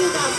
you guys.